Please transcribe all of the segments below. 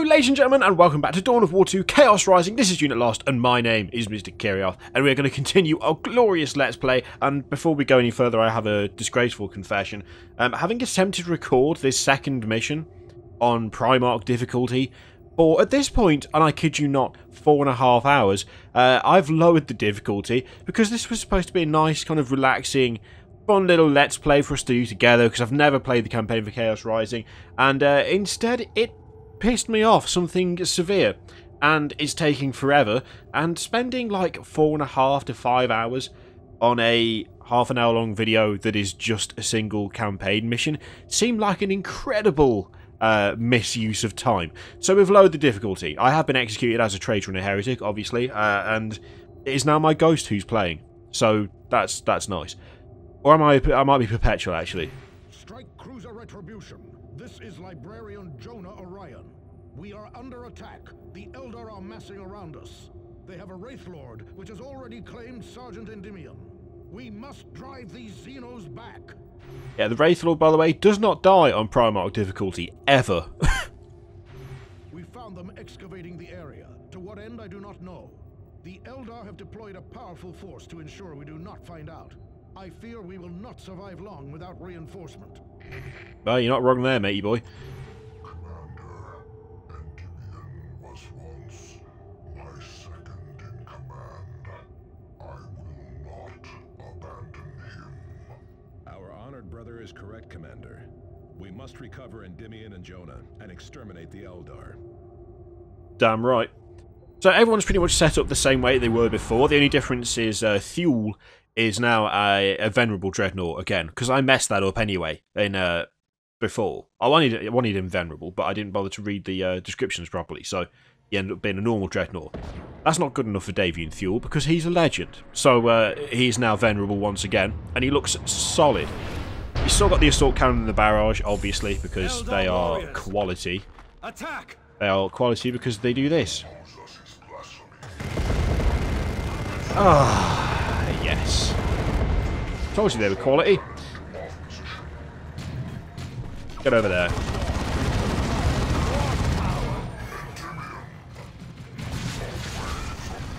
Ladies and gentlemen, and welcome back to Dawn of War 2 Chaos Rising. This is Unit Lost, and my name is Mr. Kirioth, and we're going to continue our glorious Let's Play. And before we go any further, I have a disgraceful confession. Um, having attempted to record this second mission on Primarch difficulty, for at this point, and I kid you not, four and a half hours, uh, I've lowered the difficulty because this was supposed to be a nice, kind of relaxing, fun little Let's Play for us to do together because I've never played the campaign for Chaos Rising, and uh, instead it pissed me off something severe and it's taking forever and spending like four and a half to five hours on a half an hour long video that is just a single campaign mission seemed like an incredible uh, misuse of time. So we've lowered the difficulty. I have been executed as a traitor and a heretic, obviously, uh, and it is now my ghost who's playing. So that's that's nice. Or am I? I might be perpetual actually. Strike cruiser retribution. This is Librarian Jonah Orion. We are under attack. The Eldar are massing around us. They have a Wraith Lord, which has already claimed Sergeant Endymion. We must drive these Xenos back. Yeah, the Wraith Lord, by the way, does not die on Primarch difficulty ever. we found them excavating the area. To what end, I do not know. The Eldar have deployed a powerful force to ensure we do not find out. I fear we will not survive long without reinforcement. well, you're not wrong there, matey boy. Is correct, Commander. We must recover Endymion and Jonah and exterminate the Eldar. Damn right. So everyone's pretty much set up the same way they were before. The only difference is uh, Thule is now a, a venerable dreadnought again because I messed that up anyway in uh, before. I wanted I wanted him venerable, but I didn't bother to read the uh, descriptions properly, so he ended up being a normal dreadnought. That's not good enough for Davian Thule because he's a legend. So uh, he's now venerable once again, and he looks solid. He's still got the assault cannon and the barrage, obviously, because they are quality. Attack! They are quality because they do this. Ah, yes. Told you they were quality. Get over there.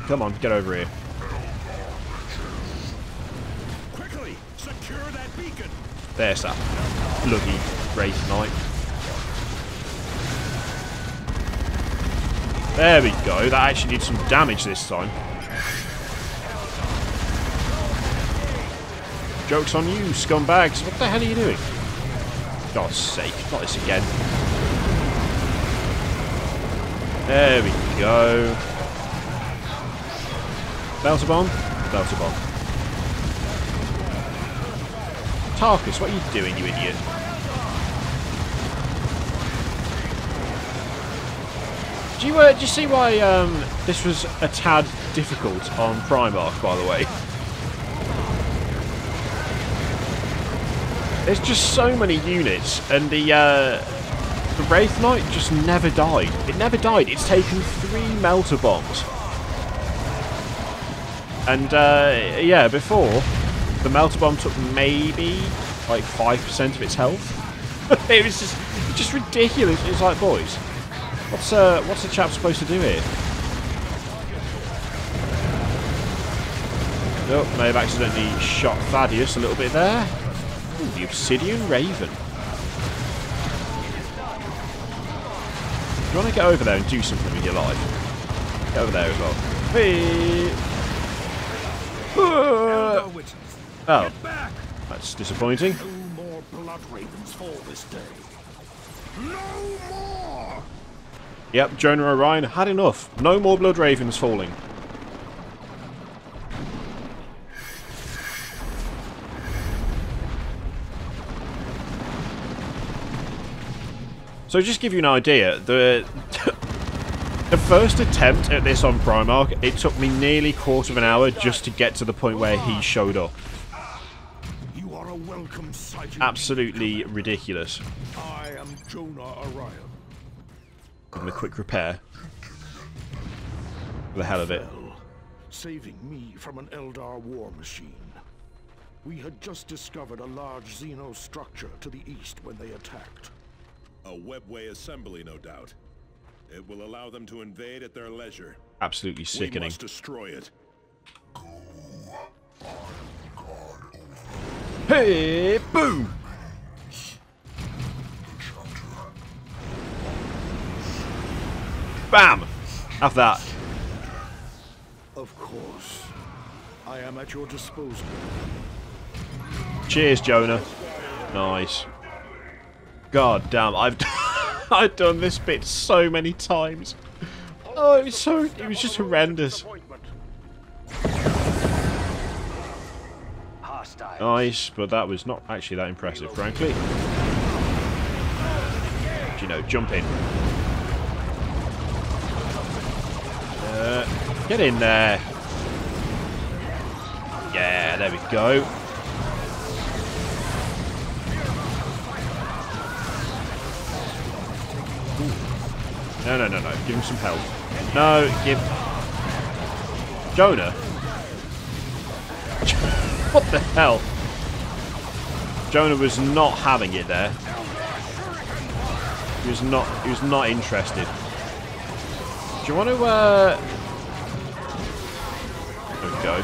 Come on, get over here. There's that bloody Wraith Knight. There we go. That actually did some damage this time. Joke's on you, scumbags. What the hell are you doing? God's sake, not this again. There we go. Belter bomb? Belter bomb. Tarkus, what are you doing, you idiot? Do you, uh, do you see why um, this was a tad difficult on Primarch, by the way? There's just so many units, and the, uh, the Wraith Knight just never died. It never died. It's taken three Melter Bombs. And, uh, yeah, before, the Melter Bomb took maybe, like, 5% of its health. it was just, just ridiculous. It's like, boys, what's, uh, what's the chap supposed to do here? Oh, may have accidentally shot Thaddeus a little bit there. Ooh, the Obsidian Raven. Do You want to get over there and do something with your life? Get over there as well. Eldar witches, Oh, that's disappointing. No more blood ravens fall this day. No more! Yep, Jonah Orion had enough. No more Blood Ravens falling. So just to give you an idea, the the first attempt at this on Primarch, it took me nearly quarter of an hour just to get to the point where he showed up. Absolutely ridiculous. I am Jonah Orion. Give him a quick repair. For the hell of it. Fell, saving me from an Eldar war machine. We had just discovered a large Xeno structure to the east when they attacked. A webway assembly, no doubt. It will allow them to invade at their leisure. Absolutely sickening. We sickening. must destroy it. Hey, boom! Bam! Have that. Of course. I am at your disposal. Cheers, Jonah. Nice. God damn, I've I've done this bit so many times. Oh, it was so it was just horrendous. Nice, but that was not actually that impressive, frankly. You know, jump in. Uh, get in there. Yeah, there we go. No, no, no, no. Give him some help. No, give... Jonah? what the hell? Jonah was not having it there. He was not, he was not interested. Do you want to, uh... There we go.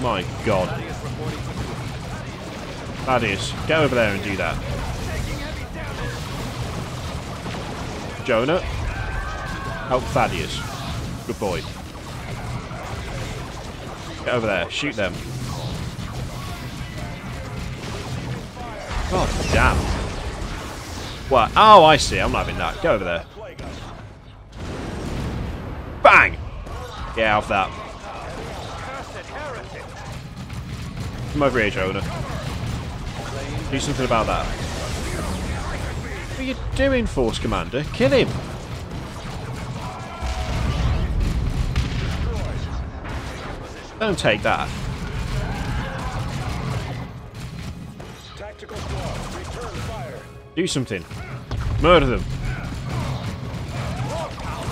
My god. Thaddeus, get over there and do that. Jonah, help Thaddeus. Good boy. Get over there, shoot them. God damn. What? Oh, I see. I'm not having that. Go over there. Bang! Get out of that. Come over here, Jonah. Do something about that. What are you doing, Force Commander? Kill him! Don't take that. Tactical squad, return fire. Do something. Murder them.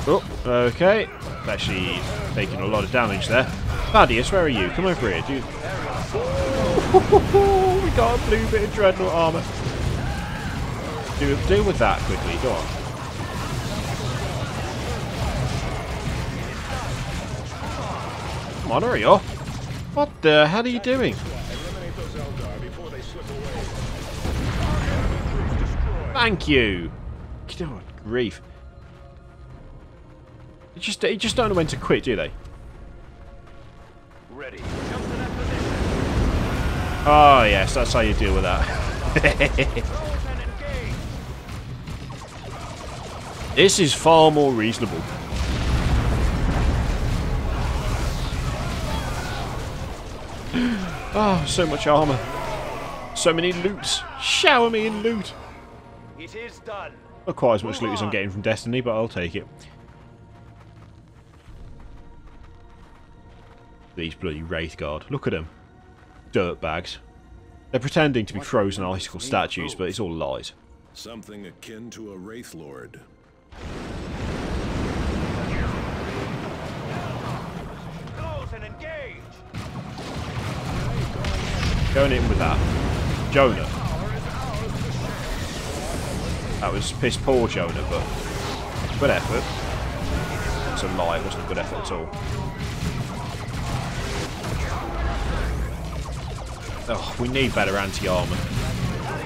Oh, okay. Actually taking a lot of damage there. Thaddeus, where are you? Come over here. Do... we got a blue bit of dreadnought armor. Do, deal with that quickly. Go on. Come on, hurry up. What the hell are you doing? Eliminate those Eldar before they slip away. Thank you. God, grief. You just, you just don't know when to quit, do they? Ready. Jump to that. Oh, yes, that's how you deal with that. Close and engage. this is far more reasonable. Oh, so much armor. So many loots. Shower me in loot. It is done. Not quite as much loot as I'm getting from Destiny, but I'll take it. These bloody Wraith Guard. Look at them. Dirtbags. They're pretending to be frozen icicle statues, but it's all lies. Something akin to a Wraith Lord. Going in with that. Jonah. That was piss poor Jonah, but good effort. It's a lie, it wasn't a good effort at all. Oh, we need better anti-armor.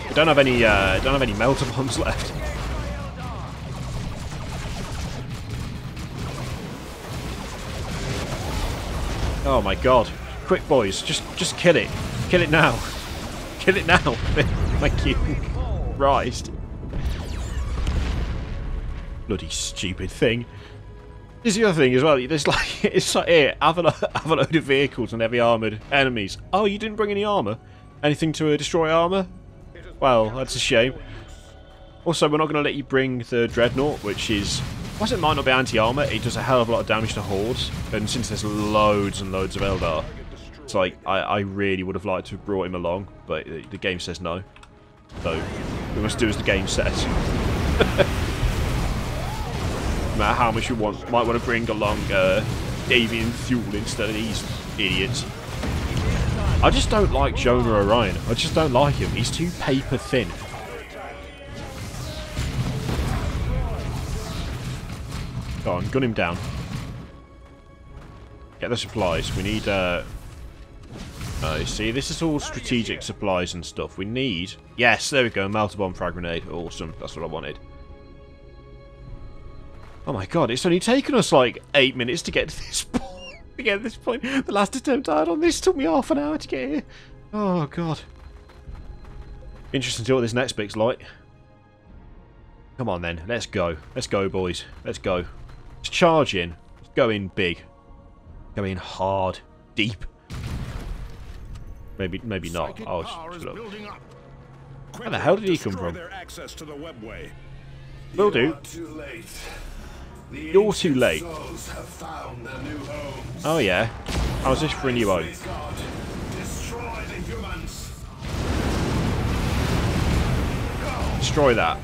We don't have any uh, don't have any melter bombs left. Oh my god. Quick boys, just just kill it. Kill it now. Kill it now. Thank you. Christ. Bloody stupid thing. Is the other thing as well. There's like it's like here, have a, have a load of vehicles and heavy armoured enemies. Oh, you didn't bring any armour? Anything to uh, destroy armour? Well, that's a shame. Also, we're not going to let you bring the Dreadnought, which is... Whilst it might not be anti-armour, it does a hell of a lot of damage to hordes. And since there's loads and loads of Eldar, like, I, I really would have liked to have brought him along, but the game says no. So we must do as the game says. no matter how much you want, might want to bring along uh, Davian Thule instead of these idiots. I just don't like Jonah Orion. I just don't like him. He's too paper thin. Go on, gun him down. Get the supplies. We need uh, Oh, see, this is all strategic supplies and stuff. We need... Yes, there we go. Melter bomb frag grenade. Awesome. That's what I wanted. Oh my god, it's only taken us like eight minutes to get to this point. to get to this point. The last attempt I had on this took me half an hour to get here. Oh god. Interesting to see what this next bit's like. Come on then, let's go. Let's go, boys. Let's go. Let's charge in. Let's go in big. Go in hard. Deep. Maybe maybe not. Psychic Oh, power just look. up. Where the hell did he come from? access to the webway. Will do. Too late. The You're too late. Have found their new homes. Oh yeah. How's this for a new home? Destroy the humans. Destroy that.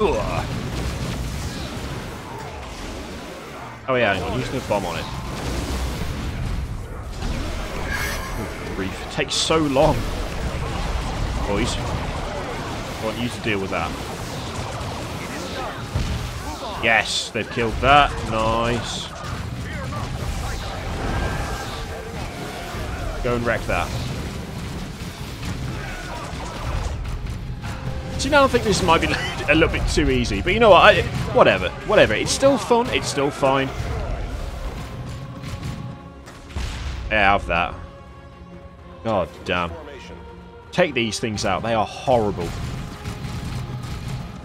Ugh. Oh yeah, hang on, using a bomb on it. It takes so long. Boys. I want you to deal with that. Yes, they've killed that. Nice. Go and wreck that. See, now I think this might be a little bit too easy, but you know what? I, whatever, whatever. It's still fun. It's still fine. Yeah, have that. God damn. Take these things out. They are horrible.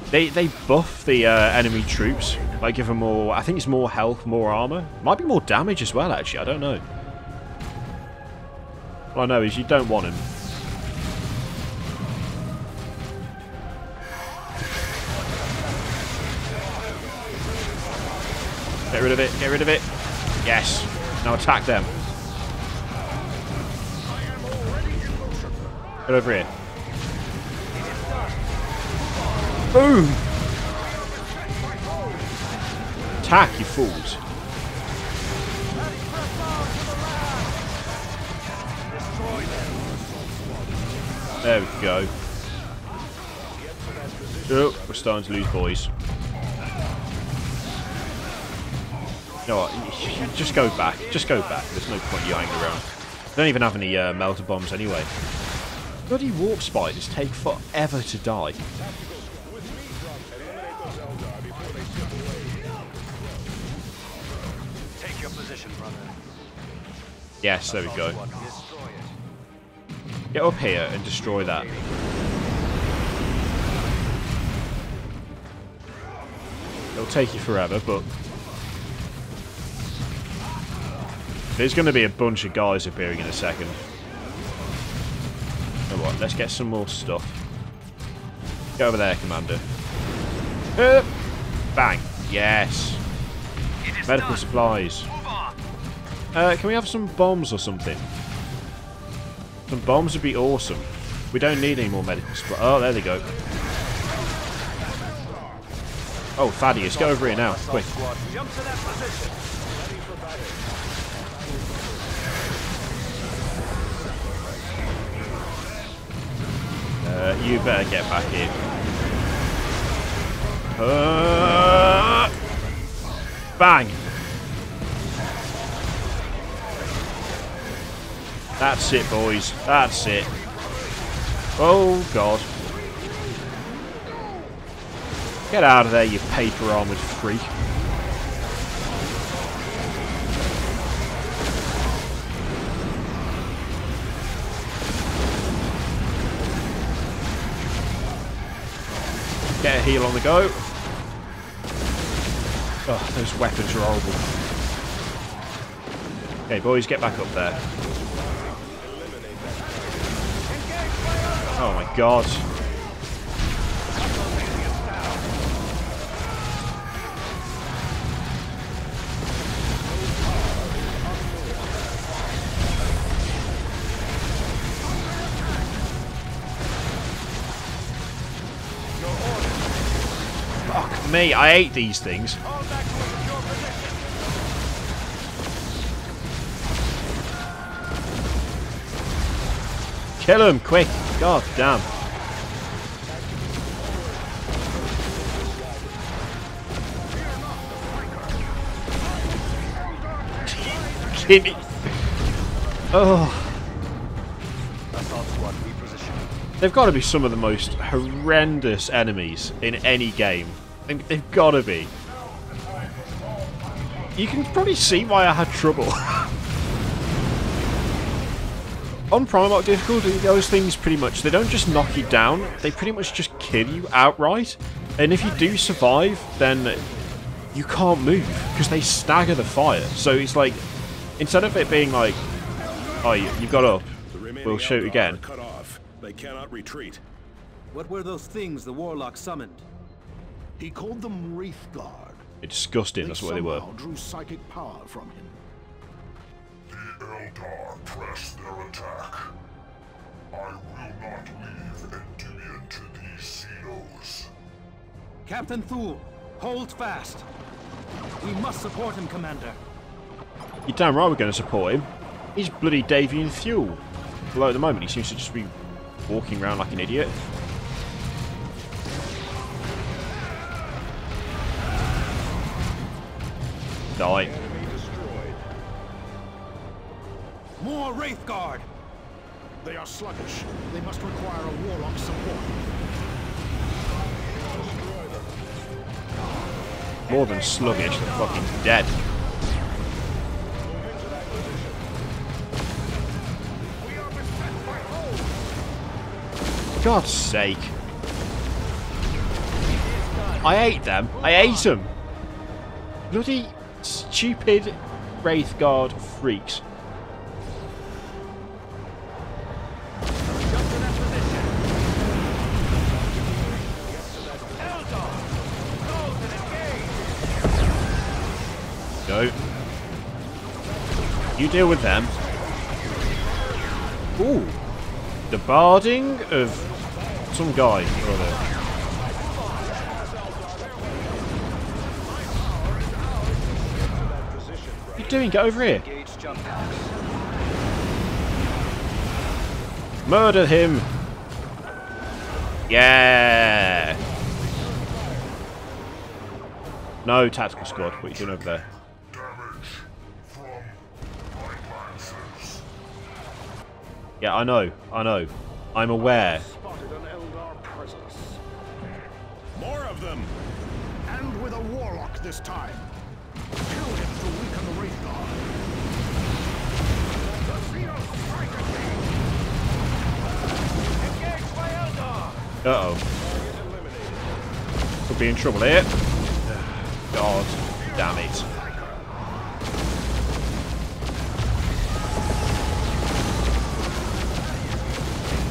They they buff the uh, enemy troops. Like give them more. I think it's more health, more armor. Might be more damage as well. Actually, I don't know. All I know is you don't want them. Get rid of it. Get rid of it. Yes. Now attack them. Get over here. Boom! Attack, you fools. There we go. Oh, we're starting to lose boys. You know what? Just go back. Just go back. There's no point you hanging around. I Don't even have any uh, melter bombs anyway. Bloody warp spiders take forever to die. Take your position, brother. Yes, there we go. Get up here and destroy that. It'll take you forever, but... There's going to be a bunch of guys appearing in a second. What, let's get some more stuff. Go over there, Commander. Uh, bang. Yes. Medical done. supplies. Uh, can we have some bombs or something? Some bombs would be awesome. We don't need any more medical supplies. Oh, there they go. Oh, Thaddeus, go over here now, quick. Uh, you better get back here. Uh, bang! That's it, boys. That's it. Oh, God. Get out of there, you paper armored freak. Get a heal on the go. Oh, those weapons are horrible. Okay, boys, get back up there. Oh my god. me, I hate these things. Kill him, quick. God damn. Oh. They've got to be some of the most horrendous enemies in any game. They- They've got to be. You can probably see why I had trouble. On Primarch difficulty, those things pretty much, they don't just knock you down, they pretty much just kill you outright. And if you do survive, then you can't move, because they stagger the fire. So it's like, instead of it being like, oh, you, you got up, we'll shoot again. cut off. They cannot retreat. What were those things the warlock summoned? He called them Wraithguard. It's disgusting, that's what they were. somehow drew psychic power from him. The Eldar press their attack. I will not leave Endymion to these Xenos. Captain Thule, hold fast. We must support him, Commander. You're damn right we're going to support him. He's bloody Davian Thule. Although at the moment he seems to just be walking around like an idiot. Die. More Wraithguard! They are sluggish. They must require a warlock support. More than sluggish, they're fucking dead. God's sake. I ate them. I ate them. Bloody stupid freaks. Close and engage! Go. You deal with them. Ooh. The barding of some guy or other. Doing? Get over here. Murder him. Yeah. No tactical squad. What are you doing over there? Yeah, I know. I know. I'm aware. More of them! And with a warlock this time. Eldar! Uh oh. Could be in trouble here. God damn it.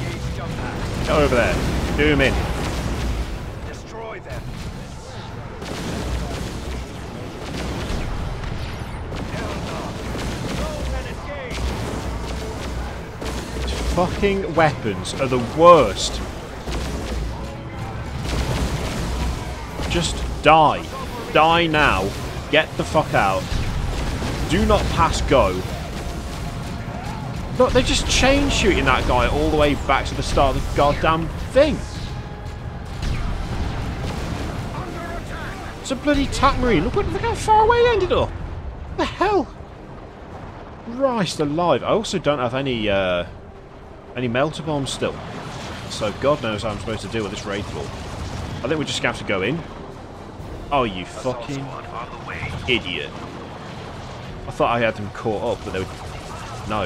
Engage jump packs. Go over there. Do him in. Destroy them. Eldar! Close and engage! Fucking weapons are the worst. Just die. Die now. Get the fuck out. Do not pass go. Look, they just chain shooting that guy all the way back to the start of the goddamn thing. It's a bloody tack marine. Look, look how far away he ended up. What the hell? Christ alive. I also don't have any uh, any melter bombs still. So God knows how I'm supposed to deal with this raid ball. I think we just have to go in. Oh, you fucking idiot. I thought I had them caught up, but they were... No.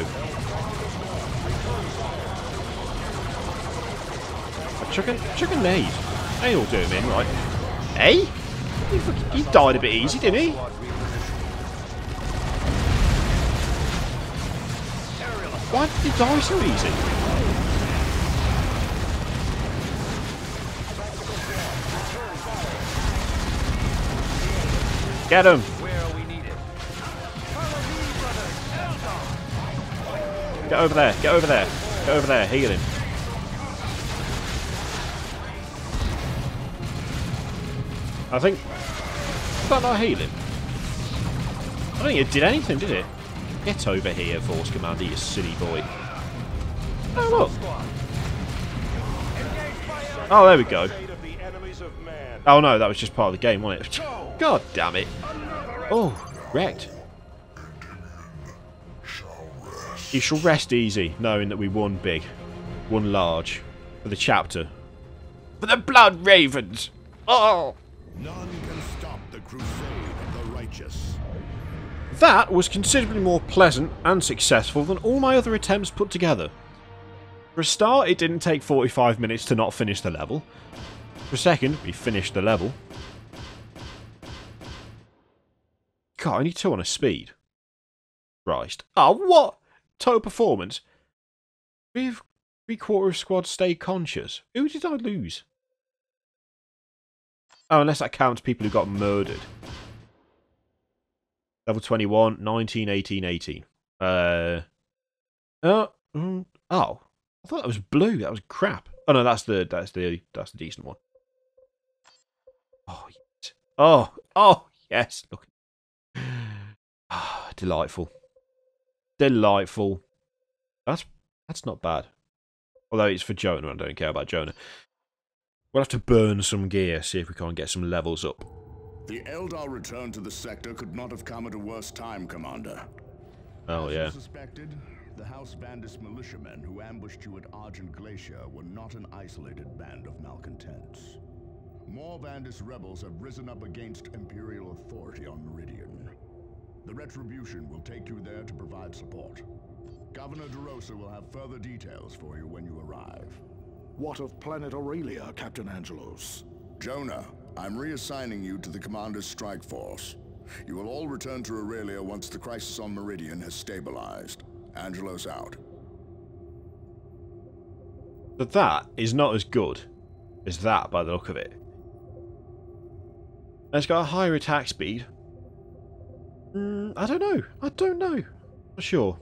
A, chuck a nade. They all do him in, right? Hey? He, fucking- he died a bit easy, didn't he? Why did he die so easy? Get him! Where are we needed? Follow me, brothers! Eldar! Get over there! Get over there! Get over there! Heal him! I think... Did that not heal him? I don't think it did anything, did it? Get over here, Force Commander, you silly boy. Oh, look! Oh, there we go. Fate of the enemies of man. Oh no, that was just part of the game, wasn't it? God damn it. Oh, wrecked. You shall rest easy, knowing that we won big, won large, for the chapter. For the Blood Ravens! Oh! None can stop the crusade of the righteous. That was considerably more pleasant and successful than all my other attempts put together. For a start, it didn't take 45 minutes to not finish the level. For a second, we finished the level. God, only two on a speed. Christ. Oh, what? Total performance? Three, three quarter of squad stayed conscious. Who did I lose? Oh, unless that counts people who got murdered. Level 21, 19, 18, 18. Uh, uh, mm, oh, I thought that was blue. That was crap. Oh no, that's the that's the that's the decent one. Oh yes. Oh oh yes. Look. Ah, delightful. Delightful. That's that's not bad. Although it's for Jonah, I don't care about Jonah. We'll have to burn some gear, see if we can't get some levels up. The Eldar return to the sector could not have come at a worse time, Commander. Oh As yeah. suspected, the House Vandis militiamen who ambushed you at Argent Glacier were not an isolated band of malcontents. More Vandis rebels have risen up against Imperial authority on Meridian. The Retribution will take you there to provide support. Governor DeRosa will have further details for you when you arrive. What of planet Aurelia, Captain Angelos? Jonah, I'm reassigning you to the Commander's strike force. You will all return to Aurelia once the crisis on Meridian has stabilized. Angelos out. But that is not as good as that by the look of it. It's got a higher attack speed. Mm, I don't know. I don't know. Not sure.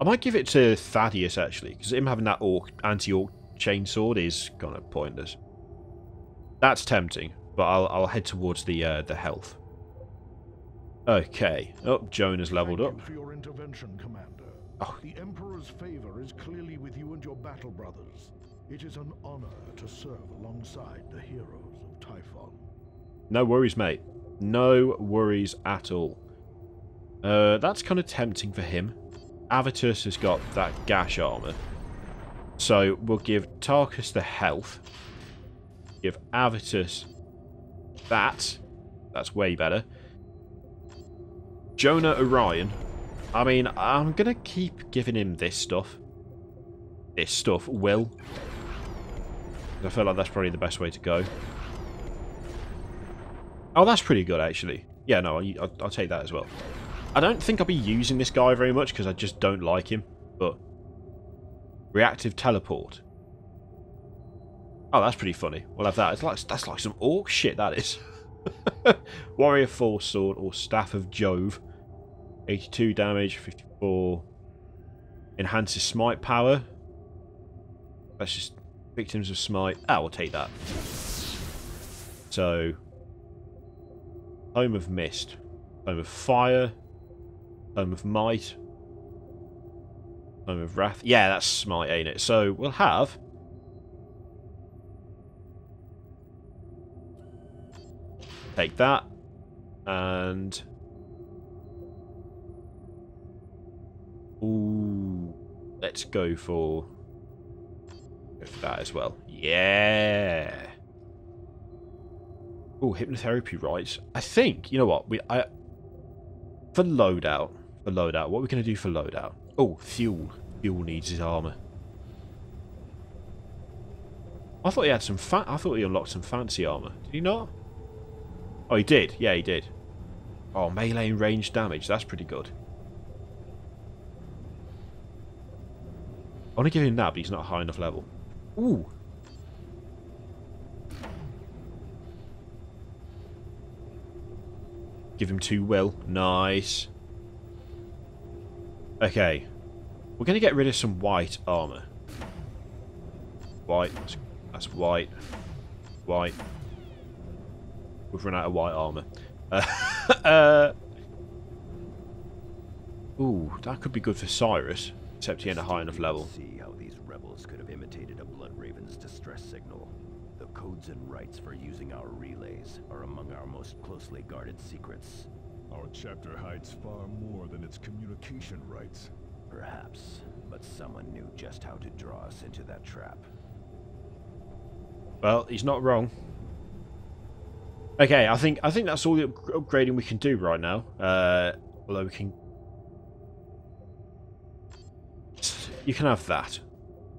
I might give it to Thaddeus actually, because him having that Ork anti-Ork chainsword is kind of pointless. That's tempting, but I'll I'll head towards the uh, the health. Okay. Oh, Jonah's leveled up. for your intervention, Commander. Oh. The Emperor's favor is clearly with you and your battle brothers. It is an honor to serve alongside the heroes of Typhon. No worries, mate. No worries at all. Uh, that's kind of tempting for him. Avitus has got that gash armor. So we'll give Tarkus the health. Give Avitus that. That's way better. Jonah Orion. I mean, I'm going to keep giving him this stuff. This stuff will. I feel like that's probably the best way to go. Oh, that's pretty good, actually. Yeah, no, I'll, I'll take that as well. I don't think I'll be using this guy very much because I just don't like him, but... Reactive teleport. Oh, that's pretty funny. We'll have that. It's like That's like some orc shit, that is. Warrior Force Sword or Staff of Jove. 82 damage, 54. Enhances smite power. That's just victims of smite. Ah, we'll take that. So, Home of Mist, Home of Fire, Home of Might, Home of Wrath. Yeah, that's Smite, ain't it? So we'll have. Take that. And. Ooh. Let's go for. Go for that as well. Yeah. Oh, hypnotherapy rights. I think, you know what, we I for loadout. For loadout. What are we gonna do for loadout? Oh, Thule. Thule needs his armour. I thought he had some fat I thought he unlocked some fancy armour. Did he not? Oh he did, yeah he did. Oh, melee and range damage, that's pretty good. I want to give him that, but he's not high enough level. Ooh. Give him two will. Nice. Okay. We're going to get rid of some white armour. White. That's, white. White. We've run out of white armour. Uh, uh, ooh, that could be good for Cyrus. Except he ain't a high enough level. See how these rebels could have imitated a Blood Raven's distress signal. The codes and rights for using our relays are among our most closely guarded secrets. Our chapter hides far more than its communication rights. perhaps, but someone knew just how to draw us into that trap. Well, he's not wrong. Okay, I think I think that's all the upgrading we can do right now. Uh, although we can, you can have that.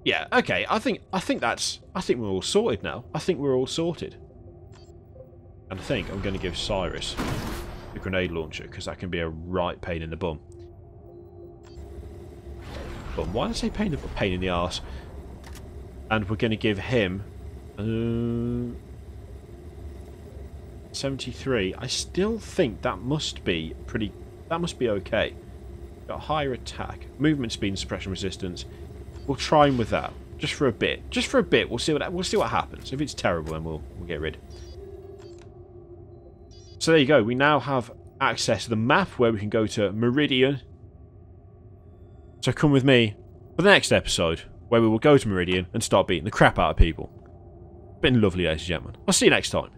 Yeah. Okay. I think I think that's I think we're all sorted now. I think we're all sorted. And I think I'm going to give Cyrus the grenade launcher because that can be a right pain in the bum. But why did I say pain, pain in the ass? And we're going to give him uh, 73. I still think that must be pretty. That must be okay. Got higher attack, movement speed, and suppression resistance. We'll try him with that just for a bit. Just for a bit. We'll see what we'll see what happens. If it's terrible, then we'll we'll get rid. So there you go. We now have access to the map where we can go to Meridian. So come with me for the next episode where we will go to Meridian and start beating the crap out of people. Been lovely, ladies and gentlemen. I'll see you next time.